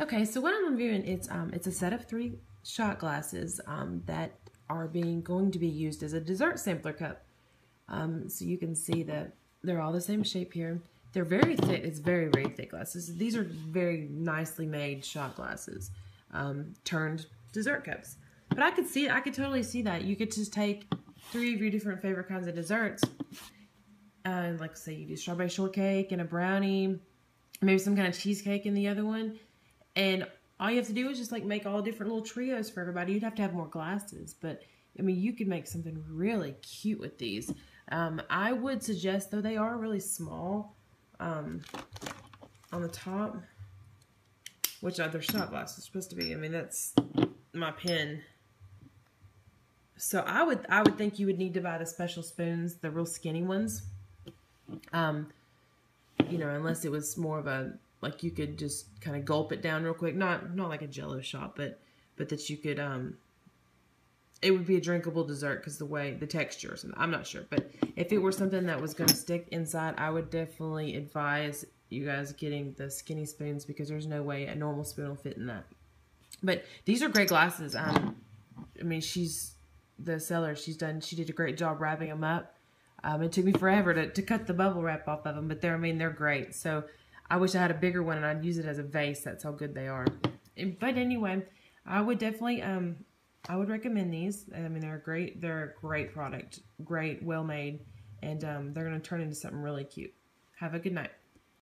Okay, so what I'm reviewing, it's um, it's a set of three shot glasses um, that are being going to be used as a dessert sampler cup. Um, so you can see that they're all the same shape here. They're very thick. It's very, very thick glasses. These are very nicely made shot glasses, um, turned dessert cups. But I could see, I could totally see that. You could just take three of your different favorite kinds of desserts. Uh, like say you do strawberry shortcake and a brownie, maybe some kind of cheesecake in the other one. And all you have to do is just like make all different little trios for everybody. You'd have to have more glasses, but I mean, you could make something really cute with these. Um, I would suggest, though they are really small um, on the top, which other shot glasses supposed to be. I mean, that's my pen. So I would I would think you would need to buy the special spoons, the real skinny ones. Um, you know, unless it was more of a like you could just kind of gulp it down real quick. Not not like a Jello shot, but but that you could um. It would be a drinkable dessert because the way the texture. And I'm not sure, but if it were something that was going to stick inside, I would definitely advise you guys getting the skinny spoons because there's no way a normal spoon will fit in that. But these are great glasses. Um, I mean, she's the seller. She's done. She did a great job wrapping them up. Um, it took me forever to, to cut the bubble wrap off of them, but they're. I mean, they're great. So I wish I had a bigger one and I'd use it as a vase. That's how good they are. But anyway, I would definitely, um, I would recommend these. I mean, they're great. They're a great product, great, well made, and um, they're going to turn into something really cute. Have a good night.